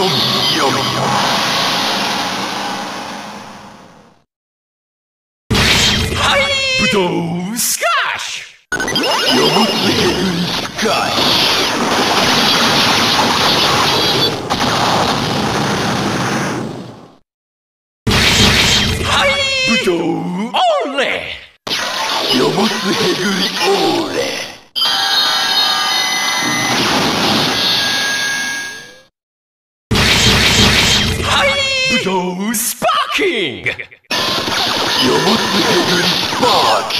よもつへぐりスカイ Hi! Budo Ole! よもつへぐりオーレ King! You're looking at Bar